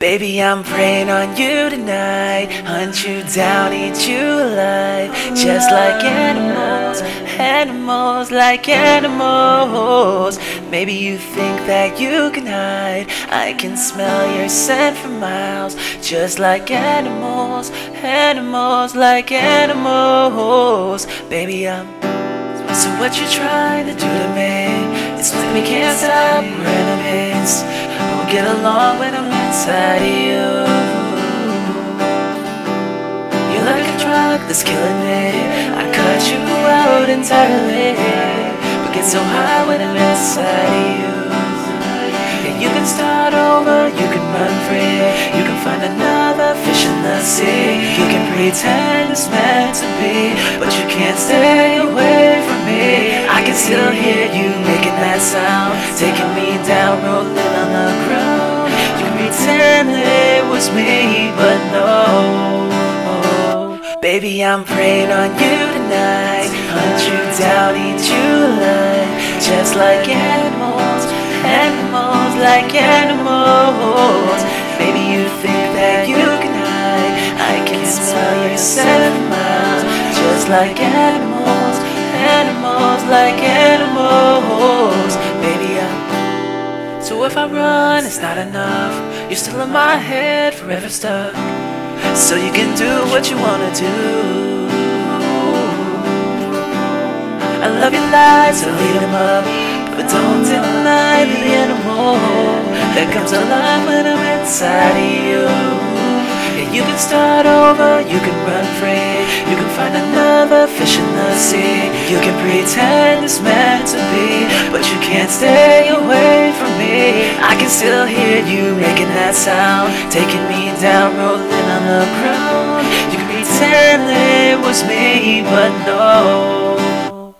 Baby, I'm preying on you tonight. Hunt you down, eat you alive. Just like animals, animals like animals. Maybe you think that you can hide. I can smell your scent for miles. Just like animals, animals like animals. Baby, I'm. So what you trying to do to me? It's like we can't stop, enemies. We'll get along when I'm inside of you. You're like a drug that's killing me. I cut you out entirely. But get so high when I'm inside of you. And you can start over, you can run free. You can find another fish in the sea. You can pretend it's meant to be, but you can't stay away from me. I can still hear you making that sound, taking me down, rolling was me, but no. Baby, I'm preying on you tonight. Hunt you down, eat you alive, just like animals, animals like animals. Maybe you think that you can hide. I can smell your scent miles, just like animals, animals like animals. Baby, I'm. So if I run, it's not enough. You're still in my head, forever stuck. So you can do what you wanna do. I love your lies, so lead them up. But don't deny the animal that comes alive when I'm inside of you. Yeah, you can start over, you can run free. You can find another fish in the sea. You can pretend it's meant to be, but you can't stay away from me. I can still hear you making that sound, taking me down, rolling on the ground. You can pretend it was me, but no.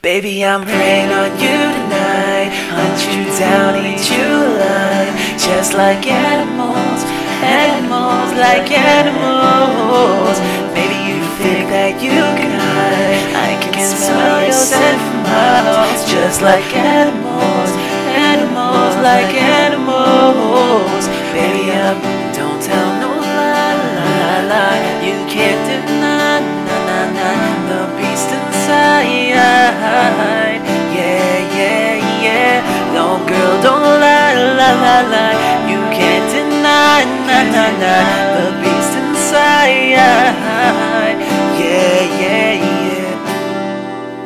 Baby, I'm preying on you tonight. Hunt you down, eat you alive. Just like animals, animals like animals. Maybe you think that you can hide. I can smell your scent from miles. Just like animals like animals. Baby, I'm. Don't tell no lie, lie, lie. You can't deny, nah, nah, nah. The beast inside. Yeah, yeah, yeah. No, girl, don't lie, lie, lie, lie. You can't deny, nah, nah, nah.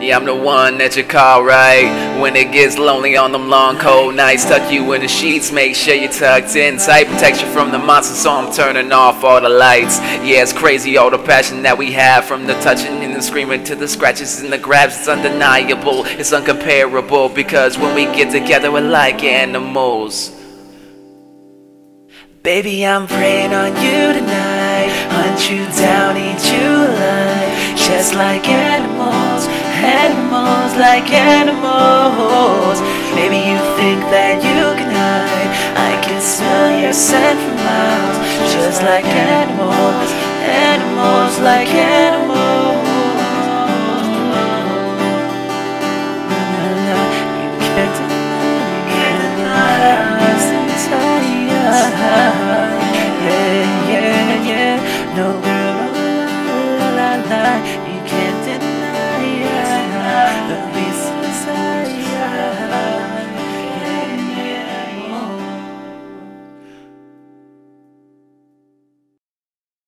Yeah, I'm the one that you call right when it gets lonely on them long cold nights. Tuck you in the sheets, make sure you're tucked in tight. Protect you from the monsters, so I'm turning off all the lights. Yeah, it's crazy all the passion that we have from the touching and the screaming to the scratches and the grabs. It's undeniable, it's uncomparable because when we get together, we're like animals. Baby, I'm preying on you tonight. Hunt you down, eat you alive. Just like animals, animals, like animals. Maybe you think that you can hide. I can smell your scent from miles, just like animals, animals, like animals. Yeah, yeah, yeah, no, la, la, la, la,